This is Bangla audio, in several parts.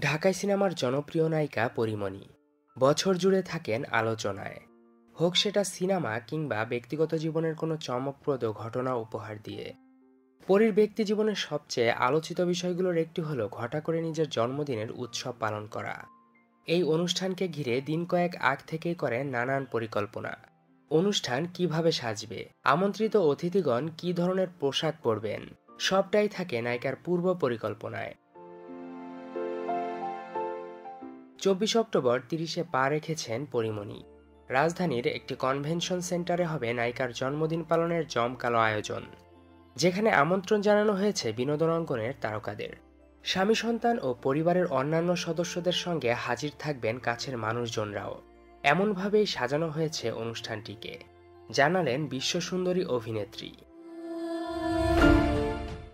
ঢাকাই সিনেমার জনপ্রিয় নায়িকা পরিমণি। বছর জুড়ে থাকেন আলোচনায়। হোক সেটা সিনেমা কিংবা ব্যক্তিগত জীবনের কোনো চমকপ্রদ ঘটনা উপহার দিয়ে। পরীর ব্যক্তি জীবনের সবচেয়ে আলোচিত বিষয়গুলোর একটি হলো ঘটা করে নিজের জন্মদিনের উৎসব পালন করা। এই অনুষ্ঠানকে ঘিরে দিন কয়েক আগ থেকেই করেন নানান পরিকল্পনা। অনুষ্ঠান কীভাবে সাজবে, আমন্ত্রিত অতিথিগণ কি ধরনের পোশাক পরবেন, সবটাই থাকে নায়িকার পূর্ব পরিকল্পনায়। চব্বিশ অক্টোবর তিরিশে পা রেখেছেন পরিমণি। রাজধানীর একটি কনভেনশন সেন্টারে হবে নায়িকার জন্মদিন পালনের জমকালো আয়োজন, যেখানে আমন্ত্রণ জানানো হয়েছে বিনোদন অঙ্গনের তারকাদের। স্বামী সন্তান ও পরিবারের অন্যান্য সদস্যদের সঙ্গে হাজির থাকবেন কাছের মানুষজনরাও। এমনভাবেই সাজানো হয়েছে অনুষ্ঠানটিকে, জানালেন বিশ্বসুন্দরী অভিনেত্রী।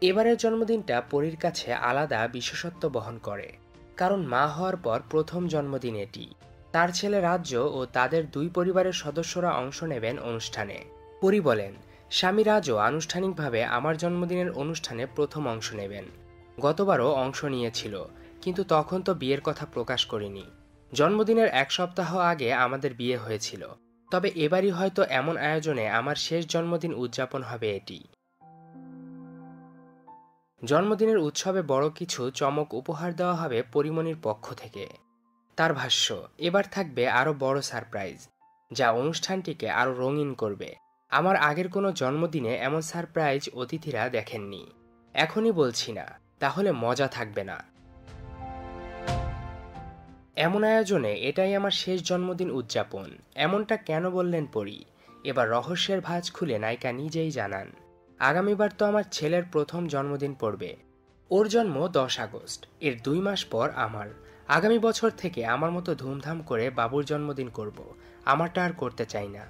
এবারের জন্মদিনটা পরীর কাছে আলাদা বিশেষত্ব বহন করে। কারণ মা হওয়ার পর প্রথম জন্মদিন এটি। তার ছেলে রাজ্য ও তাদের দুই পরিবারের সদস্যরা অংশ নেবেন অনুষ্ঠানে। পরি বলেন, স্বামী রাজও আনুষ্ঠানিকভাবে আমার জন্মদিনের অনুষ্ঠানে প্রথম অংশ নেবেন। গতবারও অংশ নিয়েছিল, কিন্তু তখন তো বিয়ের কথা প্রকাশ করিনি। জন্মদিনের এক সপ্তাহ আগে আমাদের বিয়ে হয়েছিল। তবে এবারই হয়তো এমন আয়োজনে আমার শেষ জন্মদিন উদযাপন হবে এটি। জন্মদিনের উৎসবে বড় কিছু চমক উপহার দেওয়া হবে পরিমণির পক্ষ থেকে। তার ভাষ্য, এবার থাকবে আরও বড় সারপ্রাইজ, যা অনুষ্ঠানটিকে আরও রঙিন করবে। আমার আগের কোনো জন্মদিনে এমন সারপ্রাইজ অতিথিরা দেখেননি। এখনই বলছি না, তাহলে মজা থাকবে না। এমন আয়োজনে এটাই আমার শেষ জন্মদিন উদযাপন। এমনটা কেন বললেন পরি? এবার রহস্যের ভাঁজ খুলে নায়িকা নিজেই জানান। আগামীবার তো আমার ছেলের প্রথম জন্মদিন পড়বে। ওর জন্ম দশ আগস্ট, এর দুই মাস পর আমার। আগামী বছর থেকে আমার মতো ধুমধাম করে বাবুর জন্মদিন করব। আমারটা আর করতে চাই না।